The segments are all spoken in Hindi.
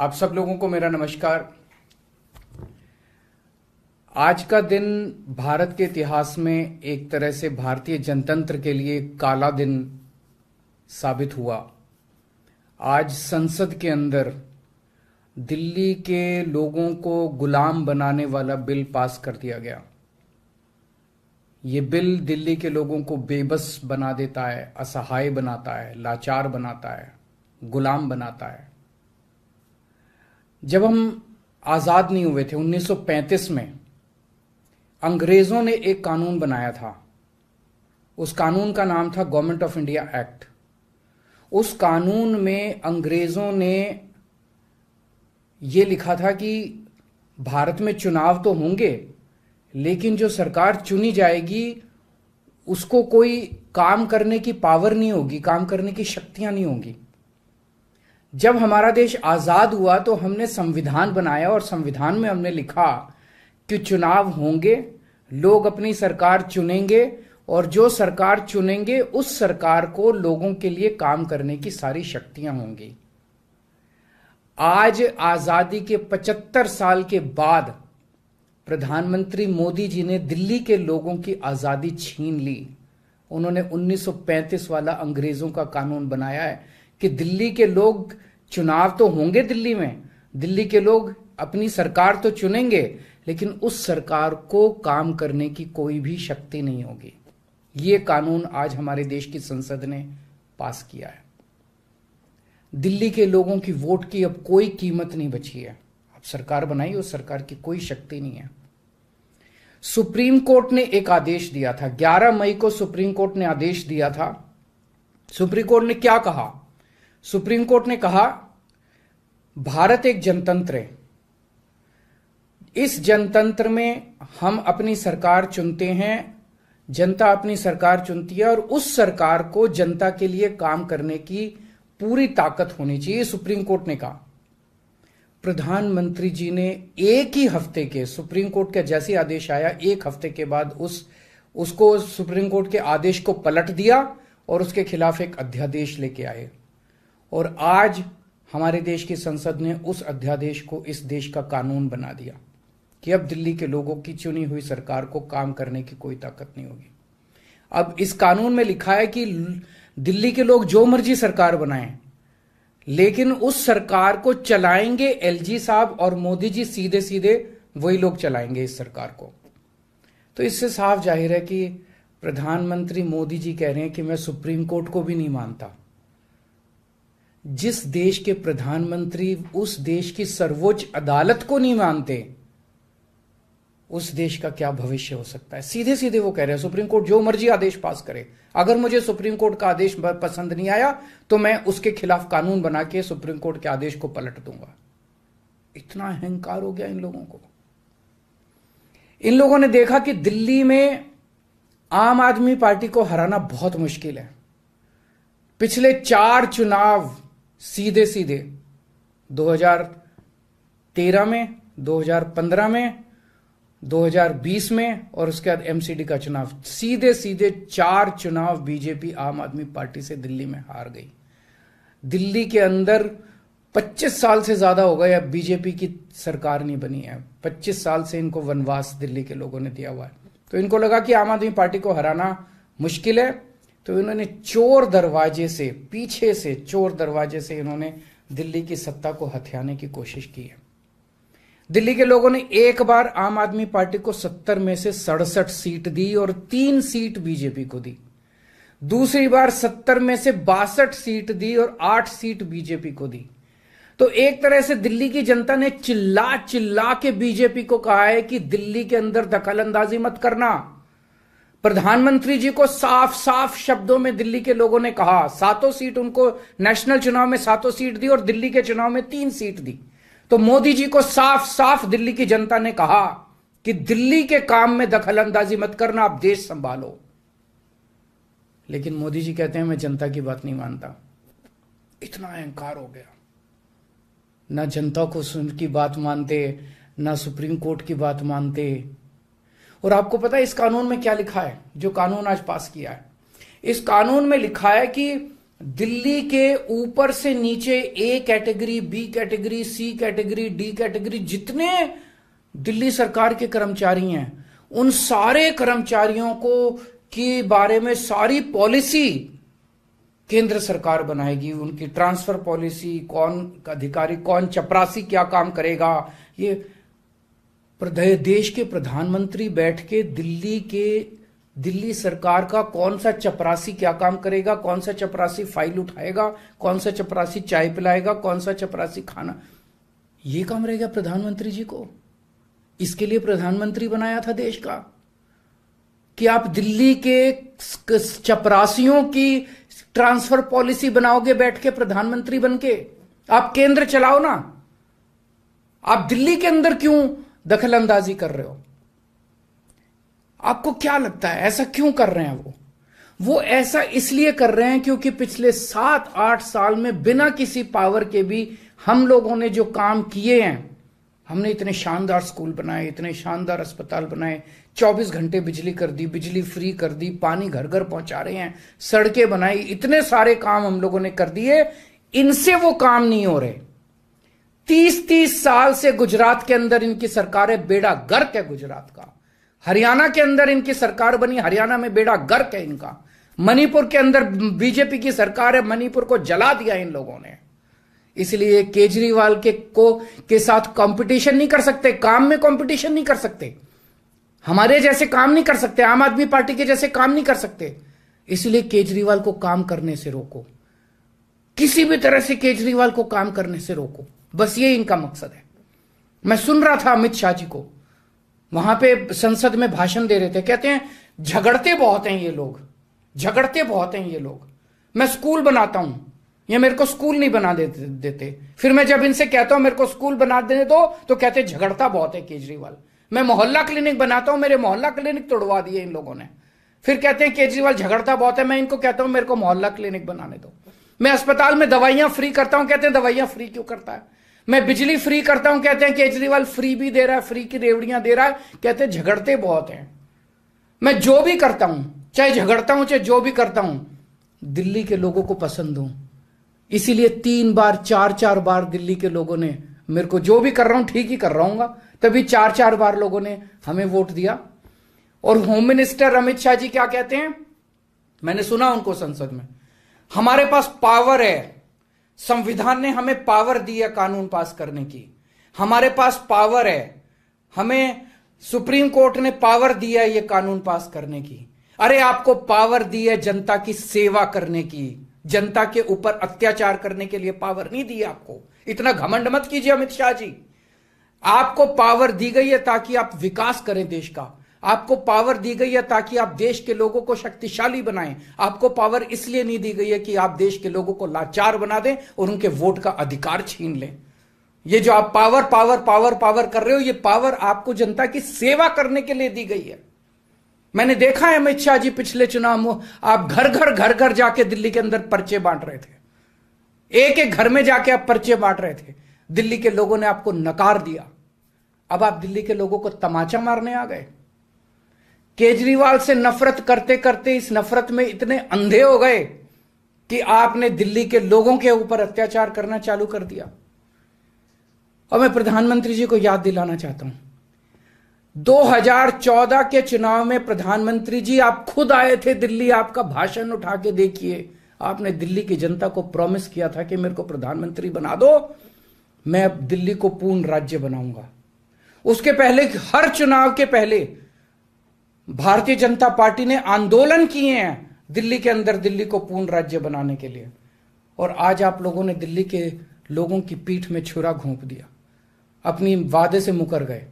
आप सब लोगों को मेरा नमस्कार। आज का दिन भारत के इतिहास में एक तरह से भारतीय जनतंत्र के लिए काला दिन साबित हुआ। आज संसद के अंदर दिल्ली के लोगों को गुलाम बनाने वाला बिल पास कर दिया गया। ये बिल दिल्ली के लोगों को बेबस बना देता है, असहाय बनाता है, लाचार बनाता है, गुलाम बनाता है। जब हम आज़ाद नहीं हुए थे 1935 में, अंग्रेज़ों ने एक कानून बनाया था। उस कानून का नाम था गवर्नमेंट ऑफ़ इंडिया एक्ट। उस कानून में अंग्रेज़ों ने यह लिखा था कि भारत में चुनाव तो होंगे, लेकिन जो सरकार चुनी जाएगी, उसको कोई काम करने की पावर नहीं होगी, काम करने की शक्तियाँ नहीं होंगी। जब हमारा देश आज़ाद हुआ तो हमने संविधान बनाया और संविधान में हमने लिखा कि चुनाव होंगे, लोग अपनी सरकार चुनेंगे और जो सरकार चुनेंगे, उस सरकार को लोगों के लिए काम करने की सारी शक्तियाँ होंगी। आज आज़ादी के 75 साल के बाद प्रधानमंत्री मोदी जी ने दिल्ली के लोगों की आज़ादी छीन ली। उन्होंने 1935 वाला अंग्रेज़ों का कानून बनाया है कि दिल्ली के लोग चुनाव तो होंगे दिल्ली में। दिल्ली के लोग अपनी सरकार तो चुनेंगे, लेकिन उस सरकार को काम करने की कोई भी शक्ति नहीं होगी। ये कानून आज हमारे देश की संसद ने पास किया है। दिल्ली के लोगों की वोट की अब कोई कीमत नहीं बची है। अब सरकार बनाई उस सरकार की कोई शक्ति नहीं है। सुप्रीम कोर्ट ने एक आदेश दिया था। 11 मई को सुप्रीम कोर्ट ने आदेश दिया था। सुप्रीम कोर्ट ने क्या कहा? सुप्रीम कोर्ट ने कहा, भारत एक जनतंत्र है। इस जनतंत्र में हम अपनी सरकार चुनते हैं, जनता अपनी सरकार चुनती है और उस सरकार को जनता के लिए काम करने की पूरी ताकत होनी चाहिए। सुप्रीम कोर्ट ने कहा। प्रधानमंत्री जी ने एक ही हफ़्ते के, सुप्रीम कोर्ट का जैसे आदेश आया, एक हफ़्ते के बाद उस, उसको सुप्रीम कोर्ट के आदेश को पलट दिया और उसके खिलाफ एक अध्यादेश लेके आए। और आज हमारे देश की संसद ने उस अध्यादेश को इस देश का कानून बना दिया कि अब दिल्ली के लोगों की चुनी हुई सरकार को काम करने की कोई ताकत नहीं होगी। अब इस कानून में लिखा है कि दिल्ली के लोग जो मर्ज़ी सरकार बनाएँ, लेकिन उस सरकार को चलाएँगे एलजी साहब और मोदी जी सीधे सीधे वही लोग चलाएँगे इस सरकार को। तो इससे साफ़ ज़ाहिर है कि प्रधानमंत्री मोदी जी कह रहे हैं कि मैं सुप्रीम कोर्ट को भी नहीं मानता। जिस देश के प्रधानमंत्री उस देश की सर्वोच्च अदालत को नहीं मानते, उस देश का क्या भविष्य हो सकता है? सीधे सीधे वो कह रहे हैं, सुप्रीम कोर्ट जो मर्ज़ी आदेश पास करे। अगर मुझे सुप्रीम कोर्ट का आदेश पसंद नहीं आया तो मैं उसके खिलाफ कानून बना के सुप्रीम कोर्ट के आदेश को पलट दूँगा। इतना अहंकार हो गया इन लोगों को। इन लोगों ने देखा कि दिल्ली में आम आदमी पार्टी को हराना बहुत मुश्किल है। पिछले चार चुनाव सीधे सीधे 2013 में 2015 में 2020 में और उसके बाद एमसीडी का चुनाव। सीधे सीधे चार चुनाव बीजेपी आम आदमी पार्टी से दिल्ली में हार गई। दिल्ली के अंदर 25 साल से ज़्यादा हो गए, अब बीजेपी की सरकार नहीं बनी है। 25 साल से इनको वनवास दिल्ली के लोगों ने दिया हुआ है। तो इनको लगा कि आम आदमी पार्टी को हराना मुश्किल है। तो इन्होंने चोर दरवाजे से, पीछे से चोर दरवाजे से इन्होंने दिल्ली की सत्ता को हथियाने की कोशिश की है। दिल्ली के लोगों ने एक बार आम आदमी पार्टी को सत्तर में से सड़सठ सीट दी और तीन सीट बीजेपी को दी। दूसरी बार सत्तर में से बासठ सीट दी और आठ सीट बीजेपी को दी। तो एक तरह से दिल्ली की जनता ने चिल्ला चिल्ला के बीजेपी को कहा है कि दिल्ली के अंदर दखल अंदाजी मत करना। प्रधानमंत्री जी को साफ़ साफ़ शब्दों में दिल्ली के लोगों ने कहा, सातों सीट उनको नेशनल चुनाव में सातों सीट दी और दिल्ली के चुनाव में तीन सीट दी। तो मोदी जी को साफ़ साफ़ दिल्ली की जनता ने कहा कि दिल्ली के काम में दखल अंदाजी मत करना, आप देश संभालो। लेकिन मोदी जी कहते हैं, मैं जनता की बात नहीं मानता। इतना अहंकार हो गया। ना जनता को सुन की बात मानते, ना सुप्रीम कोर्ट की बात मानते और आपको पता है इस कानून में क्या लिखा है, जो कानून आज पास किया है। इस कानून में लिखा है कि दिल्ली के ऊपर से नीचे A category B category C category D category, जितने दिल्ली सरकार के कर्मचारी हैं, उन सारे कर्मचारियों को के बारे में सारी पॉलिसी केंद्र सरकार बनाएगी। उनकी ट्रांसफ़र पॉलिसी, कौन अधिकारी, कौन चपरासी क्या काम करेगा, ये देश के प्रधानमंत्री बैठ के दिल्ली के, दिल्ली सरकार का कौन सा चपरासी क्या काम करेगा, कौन सा चपरासी फ़ाइल उठाएगा, कौन सा चपरासी चाय पिलाएगा, कौन सा चपरासी खाना। ये काम रहेगा प्रधानमंत्री जी को। इसके लिए प्रधानमंत्री बनाया था देश का। कि आप दिल्ली के चपरासियों की ट्रांसफ़र पॉलिसी बनाओगे बैठ के प्रधानमंत्री बन के आप केंद्र चलाओ ना। आप दिल्ली के अंदर क्यों दखल अंदाजी कर रहे हो। आपको क्या लगता है, ऐसा क्यों कर रहे हैं वो? वो ऐसा इसलिए कर रहे हैं क्योंकि पिछले सात, आठ साल में बिना किसी पावर के भी हम लोगों ने जो काम किए हैं, हमने इतने शानदार स्कूल बनाए, इतने शानदार अस्पताल बनाए 24 घंटे बिजली कर दी, बिजली फ्री कर दी, पानी घर घर पहुँचा रहे हैं, सड़कें बनाई, इतने सारे काम हम लोगों ने कर दिए, इनसे वो काम नहीं हो रहे। तीस तीस साल से गुजरात के अंदर इनकी सरकार है बेड़ा गर्क है गुजरात का। हरियाणा के अंदर इनकी सरकार बनी, हरियाणा में बेड़ा गर्क है इनका। मणिपुर के अंदर बीजेपी की सरकार है, मणिपुर को जला दिया इन लोगों ने। इसलिए केजरीवाल के को, के साथ कंपटीशन नहीं कर सकते, काम में कंपटीशन नहीं कर सकते। हमारे जैसे काम नहीं कर सकते, आम आदमी पार्टी के जैसे काम नहीं कर सकते। इसलिए केजरीवाल को काम करने से रोको। किसी भी तरह से केजरीवाल को काम करने से रोको। बस ये इनका मकसद है। मैं सुन रहा था अमित शाह जी को। वहाँ पे संसद में भाषण दे रहे थे। कहते हैं झगड़ते बहुत हैं ये लोग। झगड़ते बहुत हैं ये लोग। मैं स्कूल बनाता हूँ। ये मेरे को स्कूल नहीं बना देते, देते। फिर मैं जब इनसे कहता हूँ मेरे को स्कूल बना देने दो तो कहते झगड़ता बहुत है केजरीवाल। मैं मोहल्ला क्लिनिक बनाता हूँ मेरे मोहल्ला क्लिनिक तोड़वा दिए इन लोगों ने। फिर कहते हैं केजरीवाल झगड़ता बहुत है मैं इनको कहता हूँ मेरे को मोहल्ला क्लिनिक बनाने दो। मैं अस्पताल में दवाइयाँ फ्री करता हूँ कहते हैं दवाइयाँ फ्री क्यों करता है? मैं बिजली फ्री करता हूँ, कहते हैं केजरीवाल फ्री भी दे रहा है फ्री की रेवड़ियाँ दे रहा है, कहते हैं झगड़ते बहुत हैं। मैं जो भी करता हूँ, चाहे झगड़ता हूँ, चाहे जो भी करता हूँ, दिल्ली के लोगों को पसंद हूँ। इसीलिए तीन बार, चार चार बार दिल्ली के लोगों ने मेरे को जो भी कर रहा हूँ, ठीक ही कर रहा हूँ तभी चार चार बार लोगों ने हमें वोट दिया। और होम मिनिस्टर अमित शाह जी क्या कहते हैं? मैंने सुना उनको संसद में। हमारे पास पावर है। संविधान ने हमें पावर दी है कानून पास करने की। हमारे पास पावर है। हमें सुप्रीम कोर्ट ने पावर दिया है ये कानून पास करने की। अरे आपको पावर दी है जनता की सेवा करने की। जनता के ऊपर अत्याचार करने के लिए पावर नहीं दी आपको। इतना घमंड मत कीजिए अमित शाह जी। आपको पावर दी गई है ताकि आप विकास करें देश का। आपको पावर दी गई है ताकि आप देश के लोगों को शक्तिशाली बनाएँ। आपको पावर इसलिए नहीं दी गई है कि आप देश के लोगों को लाचार बना दें और उनके वोट का अधिकार छीन लें। ये जो आप पावर पावर पावर पावर कर रहे हो, ये पावर आपको जनता की सेवा करने के लिए दी गई है। मैंने देखा है अमित शाह जी पिछले चुनाव में, आप घर घर घर घर जाके दिल्ली के अंदर पर्चे बांट रहे थे। एक एक घर में जाके आप पर्चे बांट रहे थे। दिल्ली के लोगों ने आपको नकार दिया। अब आप दिल्ली के लोगों को तमाचा मारने आ गए। केजरीवाल से नफरत करते करते इस नफरत में इतने अंधे हो गए कि आपने दिल्ली के लोगों के ऊपर अत्याचार करना चालू कर दिया। और मैं प्रधानमंत्री जी को याद दिलाना चाहता हूँ। 2014 के चुनाव में प्रधानमंत्री जी, आप खुद आए थे दिल्ली, आपका भाषण उठा के देखिए। आपने दिल्ली की जनता को प्रॉमिस किया था कि मेरे को प्रधानमंत्री बना दो, मैं दिल्ली को पूर्ण राज्य बनाऊँगा। उसके पहले, हर चुनाव के पहले भारतीय जनता पार्टी ने आंदोलन किए हैं दिल्ली के अंदर, दिल्ली को पूर्ण राज्य बनाने के लिए। और आज आप लोगों ने दिल्ली के लोगों की पीठ में छुरा घोंप दिया। अपनी वादे से मुकर गए।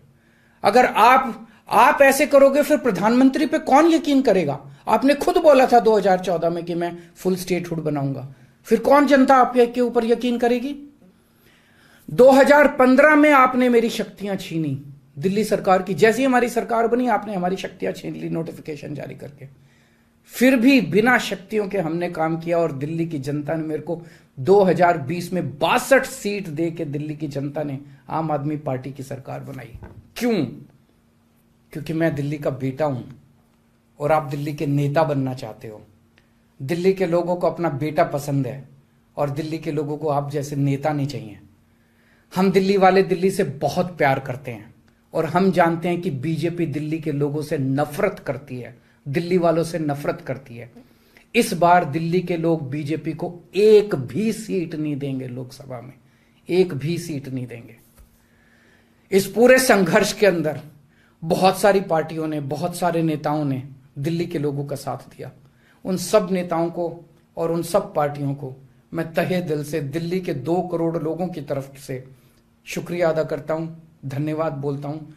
अगर आप आप ऐसे करोगे, फिर प्रधानमंत्री पे कौन यकीन करेगा? आपने खुद बोला था 2014 में कि मैं फुल स्टेटहुड बनाऊँगा। फिर कौन जनता आपके ऊपर यकीन करेगी? 2015 में आपने मेरी शक्तियाँ छीनी। दिल्ली सरकार की, जैसी हमारी सरकार बनी, आपने हमारी शक्तियाँ छीन ली नोटिफिकेशन जारी करके। फिर भी बिना शक्तियों के हमने काम किया और दिल्ली की जनता ने मेरे को 2020 में बासठ सीट दे के दिल्ली की जनता ने आम आदमी पार्टी की सरकार बनाई। क्यों? क्योंकि मैं दिल्ली का बेटा हूँ और आप दिल्ली के नेता बनना चाहते हो। दिल्ली के लोगों को अपना बेटा पसंद है और दिल्ली के लोगों को आप जैसे नेता नहीं चाहिए। हम दिल्ली वाले दिल्ली से बहुत प्यार करते हैं। और हम जानते हैं कि बीजेपी दिल्ली के लोगों से नफरत करती है, दिल्ली वालों से नफरत करती है। इस बार दिल्ली के लोग बीजेपी को एक भी सीट नहीं देंगे लोकसभा में, एक भी सीट नहीं देंगे। इस पूरे संघर्ष के अंदर बहुत सारी पार्टियों ने, बहुत सारे नेताओं ने दिल्ली के लोगों का साथ दिया। उन सब नेताओं को और उन सब पार्टियों को मैं तहे दिल से दिल्ली के दो करोड़ लोगों की तरफ़ से शुक्रिया अदा करता हूँ। धन्यवाद बोलता हूँ।